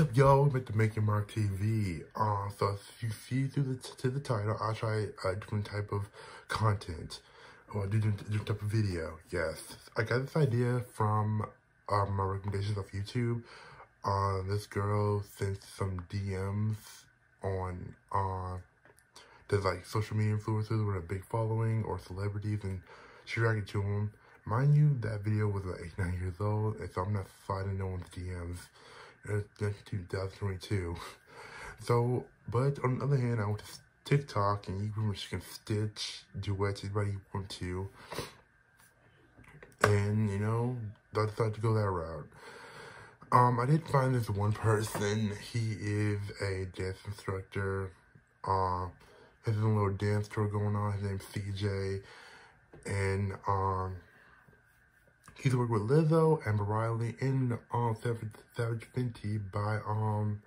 up, y'all? We're at the Make Ya Marc TV. Uh, so you see through the to the title, I'll try a different type of content or different, different type of video. Yes, I got this idea from um, my recommendations of YouTube. Uh, this girl sent some DMs on uh, there's like social media influencers with a big following or celebrities, and she reacted to them. Mind you, that video was like eight, nine years old, and so I'm not sliding no one's DMs. It's that's 2022. So, but on the other hand, I went to TikTok, and you pretty can stitch duets anybody you want to. And, you know, I decided to go that route. Um, I did find this one person. He is a dance instructor. Uh, has a little dance tour going on. His name's CJ. And, um, he's worked with Lizzo, Amber Riley, and, um, Savage, Fenty by, um,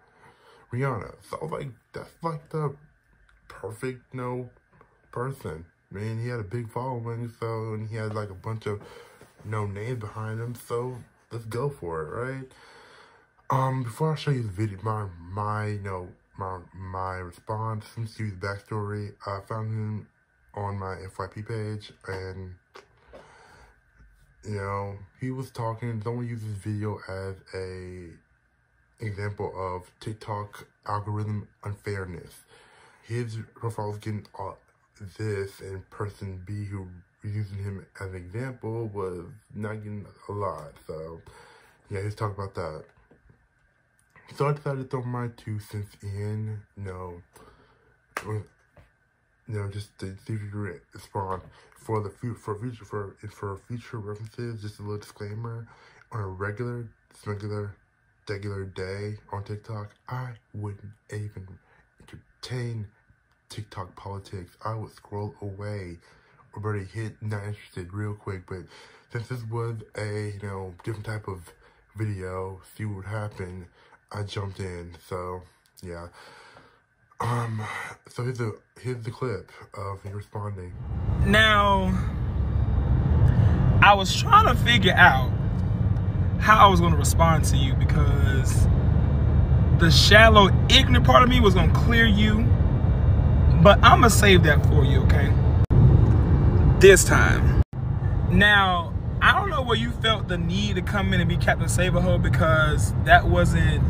Rihanna. So, like, that's like the perfect, know, person. Man, he had a big following, so, and he had like a bunch of, know, names behind him, so let's go for it, right? Um, before I show you the video, my, my, you know, my, my response, me see his backstory. I found him on my FYP page, and, you know, he was talking, don't use this video as a example of TikTok algorithm unfairness. His profile was getting all this, and person B who using him as an example was not getting a lot. So, yeah, he's talking about that. So I decided to throw my two cents in. No, No, just to see if you can respond for the for future for for future references. Just a little disclaimer: on a regular, regular, regular day on TikTok, I wouldn't even entertain TikTok politics. I would scroll away already hit not interested real quick. But since this was a you know different type of video, see what would happen. I jumped in. So yeah. Um. So here's the here's the clip of me responding. Now, I was trying to figure out how I was going to respond to you because the shallow, ignorant part of me was going to clear you. But I'm going to save that for you, okay? This time. Now, I don't know where you felt the need to come in and be Captain Save-A-Ho because that wasn't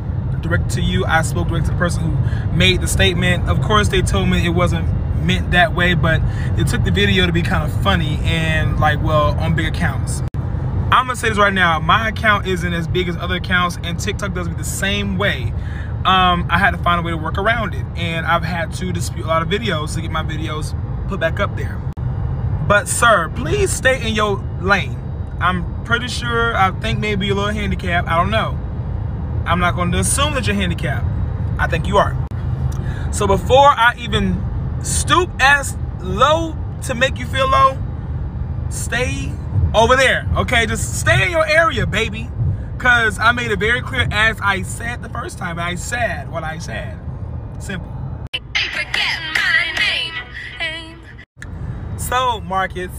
direct to you. I spoke direct to the person who made the statement. Of course, they told me it wasn't meant that way, but it took the video to be kind of funny and like, well, on big accounts. I'm gonna say this right now, my account isn't as big as other accounts and TikTok does me the same way. Um, I had to find a way to work around it and I've had to dispute a lot of videos to get my videos put back up there. But sir, please stay in your lane. I'm pretty sure, I think maybe you're a little handicapped, I don't know. I'm not going to assume that you're handicapped. I think you are. So before I even stoop as low to make you feel low, stay over there, okay? Just stay in your area, baby. Because I made it very clear as I said the first time. I said what I said. Simple. Forget my name. So, Marcus,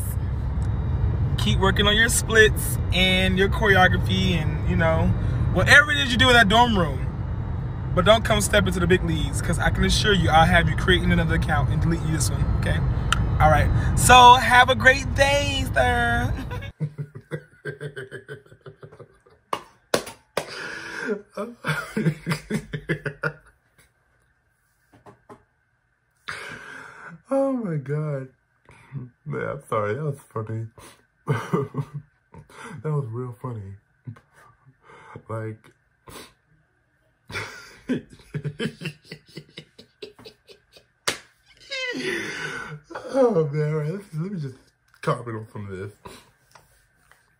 keep working on your splits and your choreography and, you know, whatever it is you do in that dorm room. But don't come step into the big leagues because I can assure you I'll have you creating another account and delete you this one, okay? All right. So, have a great day, sir. oh my god. Man, I'm sorry, that was funny. that was real funny. Like Oh man, right, let's, let me just comment on some of this.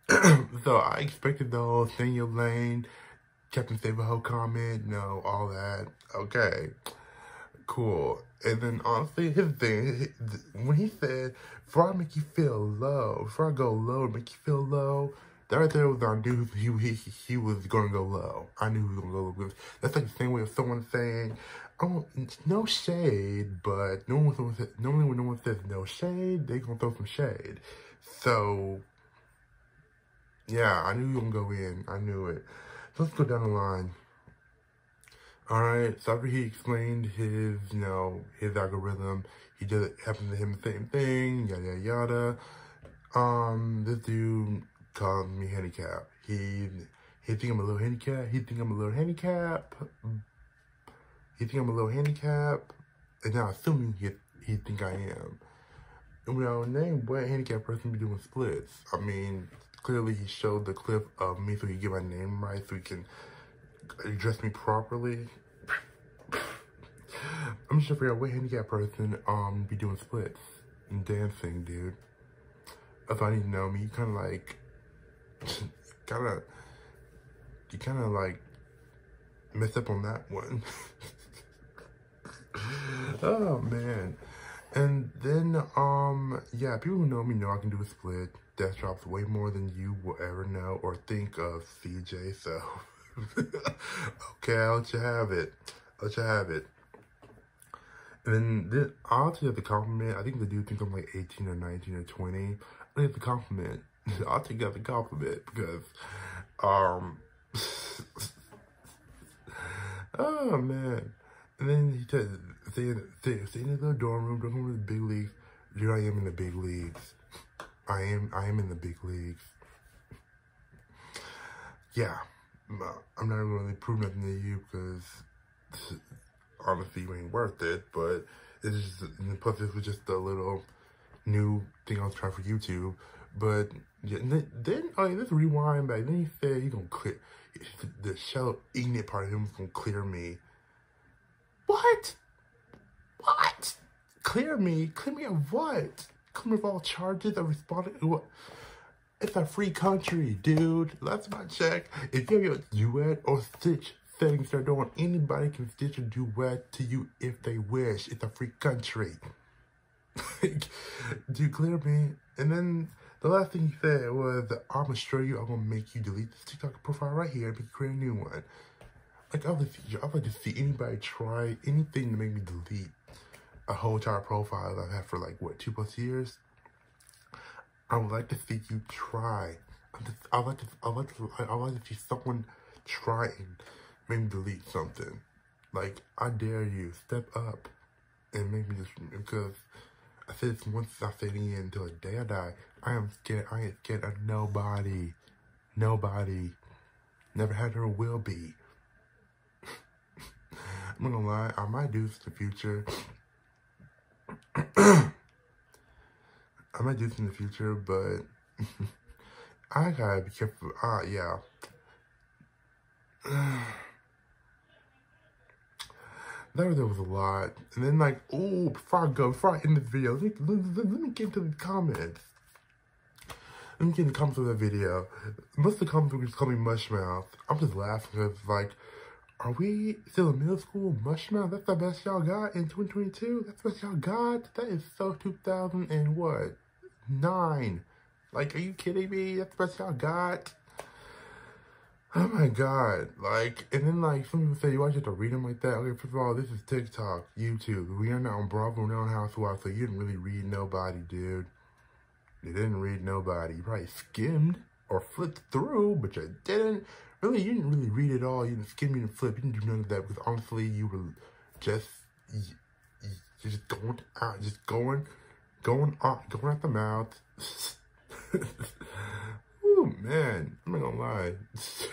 so I expected stay in your lane, Captain Save-A-Ho comment, no, all that. Okay, cool. And then honestly, his thing, when he said, before I make you feel low, before I go low make you feel low, That right there was I knew he he he, was gonna go low. I knew he was gonna go low. That's like the same way of someone saying, "Oh, no shade," but no one someone says, normally when no one says no shade, they gonna throw some shade. So yeah, I knew you were gonna go in. I knew it. So let's go down the line. Alright, so after he explained his, you know, his algorithm, he did it happened to him the same thing, yada yada yada. Um, this dude called me handicapped. He he think I'm a little handicapped. He think I'm a little handicapped. He think I'm a little handicapped. And now assuming he he think I am. And we name what handicapped person be doing splits. I mean, clearly he showed the clip of me so he get my name right so he can address me properly. I'm just to figure out what handicapped person um be doing splits and dancing, dude. That's I need to know. Mean, you kind of like, kind of, you kind of like messed up on that one. oh man. And then, um, yeah, people who know me know I can do a split. Death drops way more than you will ever know or think of, CJ. So, okay, I'll let you have it. I'll let you have it. And then, I'll take the compliment. I think the dude thinks I'm like 18 or 19 or 20. I think the compliment. I'll take that the compliment because, um, oh man. And then he said, stay stay, stay in the dorm room, don't to the big leagues. Dude, I am in the big leagues. I am, I am in the big leagues. Yeah, I'm not to really prove nothing to you because honestly, you ain't worth it. But it's just, plus this was just a little new thing I was trying for YouTube. But yeah, then, oh, let's rewind back. Then he said he's gonna clear the shallow ignorant part of him was gonna clear me. What? What? Clear me? Clear me of what? Clear me of all charges of responding to what? It's a free country, dude. That's my check. If you have a duet or stitch things they're doing, anybody can stitch a duet to you if they wish. It's a free country. Do you clear me? And then the last thing he said was, I'm gonna show you, I'm gonna make you delete this TikTok profile right here and create a new one. Like, I would, like to see anybody try anything to make me delete a whole entire profile I've had for like, what, two plus years? I would like to see you try. I'd like to, I'd like to, I'd like to see someone try and make me delete something. Like, I dare you, step up and make me just, because I said this once, I say it until the day I die. I am scared, I ain't scared of nobody. Nobody. Never had or will be. I'm gonna lie, I might do this in the future. I might do this in the future, but I gotta be careful. Ah, uh, yeah. there was a lot. And then like, oh, before I go, before I end this video, let me, let, let, let me get into the comments. Let me get in the comments of the video. Most of the comments were just calling me Mushmouth. I'm just laughing because like, are we still in middle school? Mushmouth? That's the best y'all got in 2022? That's what y'all got? That is so 2000 and what? Nine. Like, are you kidding me? That's the best y'all got? Oh my god. Like, and then like, some people say, you always have to read them like that. Okay, first of all, this is TikTok, YouTube. We are not on Bravo, we're not on Housewives, so you didn't really read nobody, dude. You didn't read nobody. You probably skimmed or flipped through, but you didn't. Really, you didn't really read it all. You didn't skim, you didn't flip, you didn't do none of that because honestly, you were just, you, you just going out, just going, going out, going out the mouth. Oh man, I'm not gonna lie.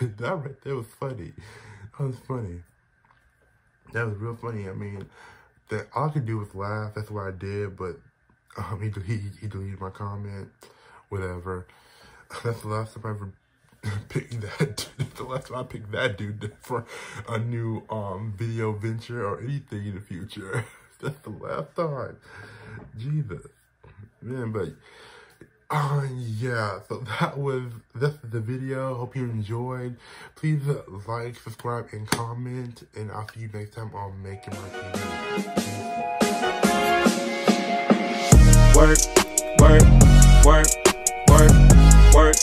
that right there was funny. That was funny. That was real funny. I mean, that all I could do was laugh. That's what I did. But um, he he he deleted my comment. Whatever. That's the last time I ever picked that. the last time I picked that dude for a new um video venture or anything in the future. That's the last time. Jesus, man. But uh, yeah, so that was this the video. Hope you enjoyed. Please like, subscribe, and comment. And I'll see you next time on Making My TV. Work, work, work, work, work.